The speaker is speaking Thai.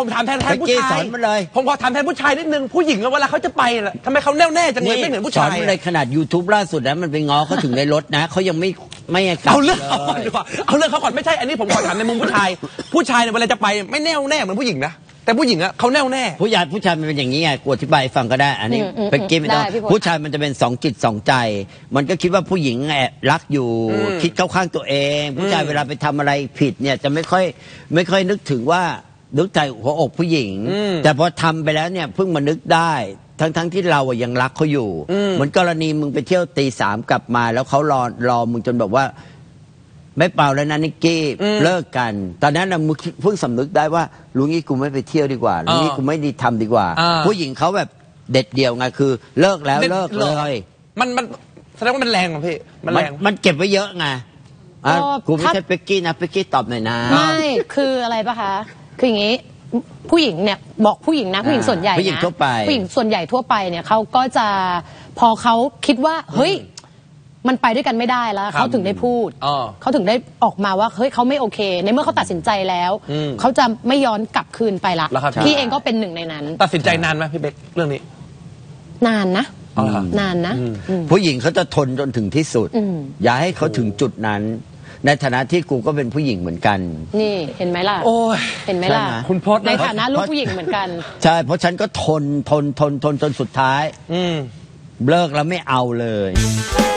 ผมถามแทนแทนผู้เมื่อกี้ชายสอนมาเลย ผมขอถามแทนผู้ชายนิดนึง ผู้หญิงอะเวลาเขาจะไปน่ะทำไมเขาแน่วแน่จังเลยไม่เหมือนผู้สอชานยมาเลยอะขนาด YouTube ล่าสุดนะมันไปง้อเขาถึงในรถนะเขายังไม่ไม่ให้กลับเอาเรื่องเขาก่อนลยดีกว่าเอาเรื่องเขาก่อนไม่ใช่อันนี้ผมขอถามในมุมผู้ชาย ผู้ชายเนี่ยเวลาจะไปไม่แน่วแน่เหมือนผู้หญิงนะแต่ผู้หญิงอะเขาแน่วแน่ผู้ชายผู้ชายมันเป็นอย่างนี้ไงกูอธิบายให้ฟังก็ได้ อันนี้อืมอืมเป็นกี้ไม่ต้องได้พี่พลผู้ชายมันจะเป็นสองจิตสองใจ มันก็คิดว่าผู้หญิงแอบรักอยู่อืมคิดเข้าข้างตัวเอง ผู้ชายอืมเวลาไปทำอะไรผิดเนี่ยจะไม่ค่อยไม่ค่อยนึกถึงว่า นึกใจหัวอกผู้หญิงอืมแต่พอทำไปแล้วเนี่ยเพิ่งมานึกได้ ทั้งทั้งที่เราอะยังรักเขาอยู่อืมเหมือนกรณีมึงไปเที่ยวตีสามกลับมา แล้วเขารอรอมึงจนแบบว่า ไม่เปล่าแล้วนะนิกกี้อืมเลิกกัน ตอนนั้นนะมึงเพิ่งสำนึกได้ว่าลุงนี้กูไม่ไปเที่ยวดีกว่าลุงนี้อ่ากูไม่ดีทำดีกว่าอ่า ผู้หญิงเขาแบบเด็ดเดี่ยวไงคือ เลิกแล้วเลิกเลย มันมันแสดงว่ามันแรงเหรอพี่มันมัแรนงมันเก็บไว้เยอะไงอะก็กูไม่ถ้าใช่เป็กกี้นะเป็กกี้ตอบหน่อยนะ ไม่ คืออะไรปะคะ คืออย่างนี้ผู้หญิงเนี่ยบอกผู้หญิงนะผู้หญิงส่วนใหญ่นะผู้หญิงทั่วไปผู้หญิงส่วนใหญ่ทั่วไปเนี่ยเขาก็จะพอเขาคิดว่าเฮ้ยมันไปด้วยกันไม่ได้แล้วครับเขาถึงได้พูดอ๋อเขาถึงได้ออกมาว่าเฮ้ยเขาไม่โอเค ในเมื่อเขาตัดสินใจแล้วอืมเขาจะไม่ย้อนกลับคืนไปละแล้วครับพี่เองก็เป็นหนึ่งในนั้น ตัดสินใจนานไหมพี่เบ๊กเรื่องนี้ นานนะอ๋อเหรอนานนะอืมผู้หญิงเขาจะทนจนถึงที่สุดอืมอย่าให้เขาถึงจุดนั้น ในฐานะที่กูก็เป็นผู้หญิงเหมือนกัน นี่เห็นไหมล่ะโอ้ยเห็นไหมล่ะ ใช่ไหม คุณพจน์นะในฐานะลูกผู้หญิงเหมือนกัน ใช่เพราะฉันก็ทนทนทนทนจนสุดท้าย อืม เลิกแล้วไม่เอาเลยทั่วมา